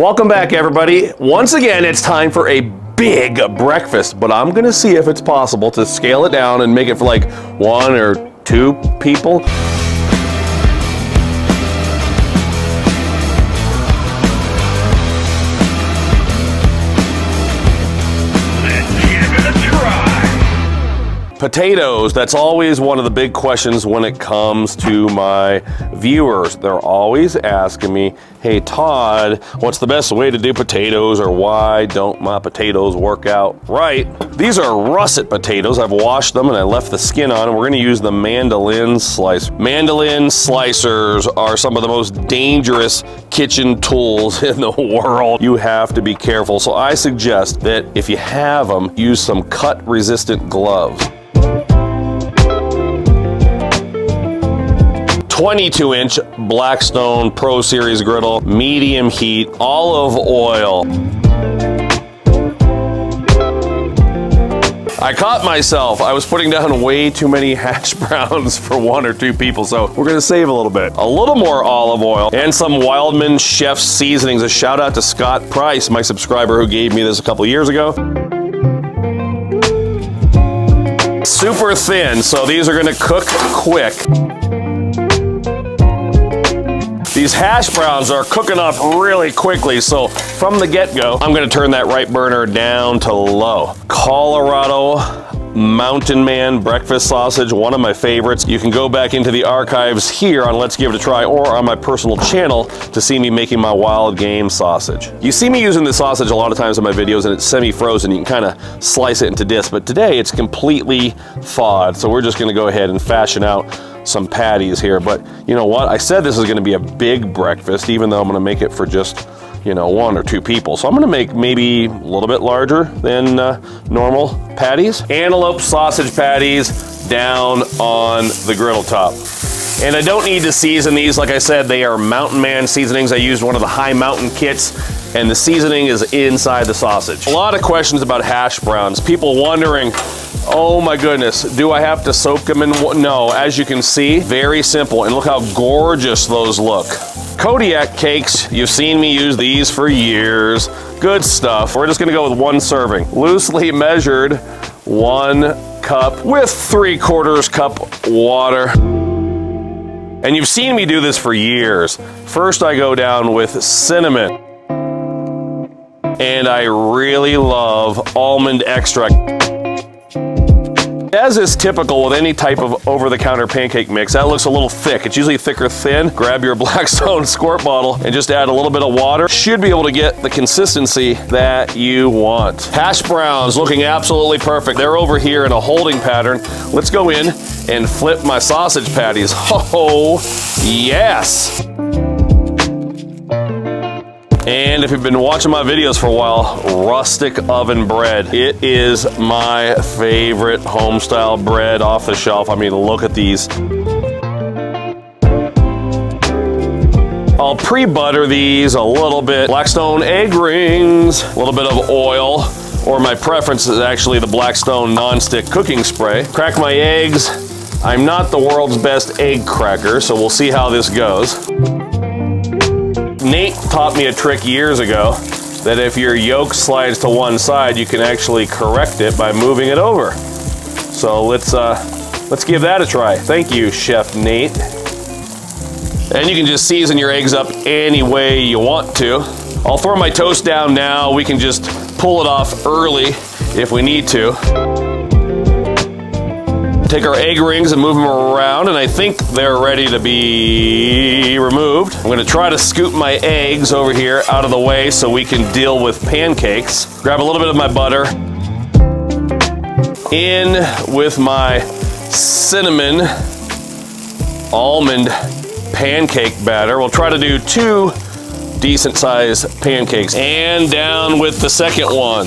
Welcome back, everybody. Once again, it's time for a big breakfast, but I'm gonna see if it's possible to scale it down and make it for like one or two people. Potatoes, that's always one of the big questions when it comes to my viewers. They're always asking me, hey Todd, what's the best way to do potatoes or why don't my potatoes work out right? These are russet potatoes. I've washed them and I left the skin on and we're gonna use the mandolin slice. Mandolin slicers are some of the most dangerous kitchen tools in the world. You have to be careful. So I suggest that if you have them, use some cut resistant gloves. 22 inch Blackstone Pro Series griddle, medium heat, olive oil. I caught myself. I was putting down way too many hash browns for one or two people, so we're gonna save a little bit. A little more olive oil and some Wildman Chef seasonings. A shout out to Scott Price, my subscriber who gave me this a couple years ago. Super thin, so these are gonna cook quick. These hash browns are cooking up really quickly, so from the get-go, I'm gonna turn that right burner down to low. Colorado Mountain Man breakfast sausage, one of my favorites. You can go back into the archives here on Let's Give It a Try or on my personal channel to see me making my wild game sausage. You see me using this sausage a lot of times in my videos and it's semi-frozen. You can kind of slice it into discs, but today it's completely thawed. So we're just gonna go ahead and fashion out some patties here. But you know what? I said this is gonna be a big breakfast, even though I'm gonna make it for just you know, one or two people. So I'm gonna make maybe a little bit larger than uh, normal patties. Antelope sausage patties down on the griddle top. And I don't need to season these. Like I said, they are Mountain Man seasonings. I used one of the High Mountain kits and the seasoning is inside the sausage. A lot of questions about hash browns. People wondering, Oh my goodness, do I have to soak them in? No, as you can see, very simple. And look how gorgeous those look. Kodiak cakes, you've seen me use these for years. Good stuff. We're just gonna go with one serving. Loosely measured, one cup with three quarters cup water. And you've seen me do this for years. First I go down with cinnamon. And I really love almond extract. As is typical with any type of over-the-counter pancake mix, that looks a little thick. It's usually thicker thin. Grab your Blackstone squirt bottle and just add a little bit of water. Should be able to get the consistency that you want. Hash browns looking absolutely perfect. They're over here in a holding pattern. Let's go in and flip my sausage patties. Oh, yes. And if you've been watching my videos for a while, Rustik Oven bread. It is my favorite home-style bread off the shelf. I mean, look at these. I'll pre-butter these a little bit. Blackstone egg rings, a little bit of oil, or my preference is actually the Blackstone non-stick cooking spray. Crack my eggs. I'm not the world's best egg cracker, so we'll see how this goes. Nate taught me a trick years ago that if your yolk slides to one side, you can actually correct it by moving it over. So let's, uh, let's give that a try. Thank you, Chef Nate. And you can just season your eggs up any way you want to. I'll throw my toast down now. We can just pull it off early if we need to take our egg rings and move them around, and I think they're ready to be removed. I'm gonna try to scoop my eggs over here out of the way so we can deal with pancakes. Grab a little bit of my butter. In with my cinnamon almond pancake batter. We'll try to do two decent sized pancakes. And down with the second one.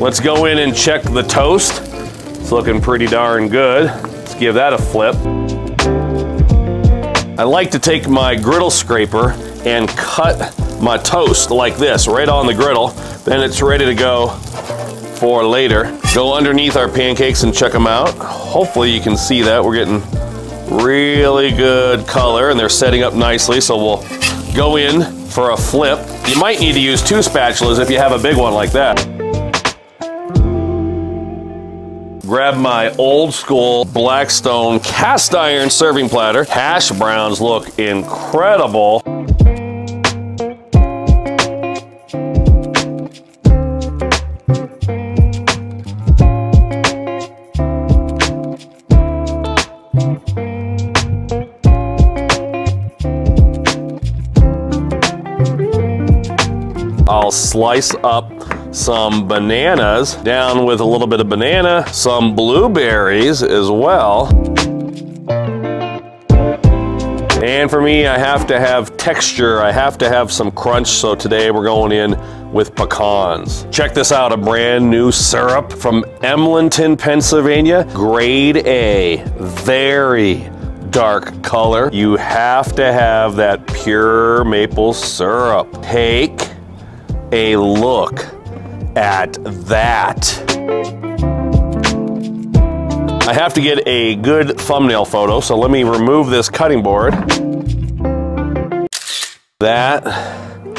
Let's go in and check the toast. It's looking pretty darn good. Let's give that a flip. I like to take my griddle scraper and cut my toast like this, right on the griddle. Then it's ready to go for later. Go underneath our pancakes and check them out. Hopefully you can see that. We're getting Really good color, and they're setting up nicely, so we'll go in for a flip. You might need to use two spatulas if you have a big one like that. Grab my old school Blackstone cast iron serving platter. Hash browns look incredible. I'll slice up some bananas down with a little bit of banana, some blueberries as well. And for me, I have to have texture. I have to have some crunch. So today we're going in with pecans. Check this out, a brand new syrup from Emlenton, Pennsylvania. Grade A, very dark color. You have to have that pure maple syrup. Take a look at that. I have to get a good thumbnail photo, so let me remove this cutting board. That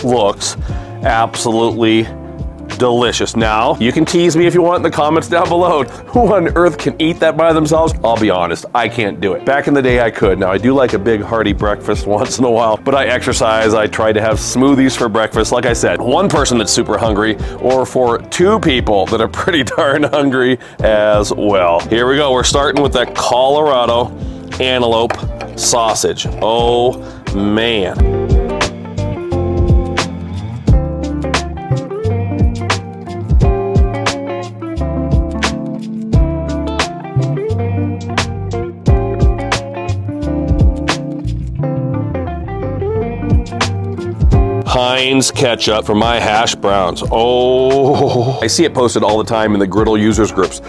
looks absolutely delicious. Now, you can tease me if you want in the comments down below. Who on earth can eat that by themselves? I'll be honest, I can't do it. Back in the day, I could. Now, I do like a big hearty breakfast once in a while, but I exercise. I try to have smoothies for breakfast. Like I said, one person that's super hungry, or for two people that are pretty darn hungry as well. Here we go. We're starting with that Colorado antelope sausage. Oh, man. Heinz ketchup for my hash browns. Oh, I see it posted all the time in the griddle users groups.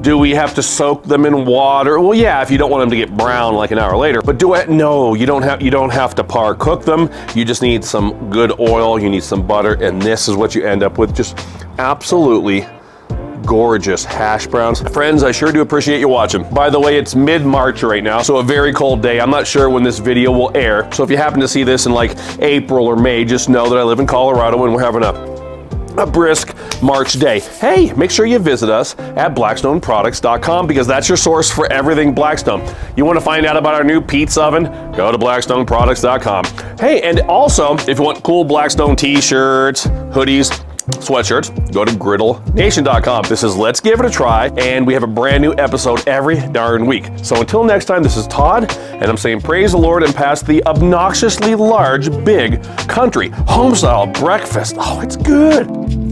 Do we have to soak them in water? Well, yeah, if you don't want them to get brown like an hour later. But do it? No, you don't have you don't have to par cook them. You just need some good oil. You need some butter, and this is what you end up with. Just absolutely gorgeous hash browns. Friends, I sure do appreciate you watching. By the way, it's mid-March right now, so a very cold day. I'm not sure when this video will air, so if you happen to see this in like April or May, just know that I live in Colorado and we're having a a brisk March day. Hey, make sure you visit us at blackstoneproducts.com because that's your source for everything Blackstone. You want to find out about our new pizza oven? Go to blackstoneproducts.com. Hey, and also, if you want cool Blackstone t-shirts, hoodies, sweatshirts, go to griddlenation.com. This is Let's Give It a Try, and we have a brand new episode every darn week. So until next time, this is Todd, and I'm saying praise the Lord and pass the obnoxiously large, big country homestyle breakfast. Oh, it's good.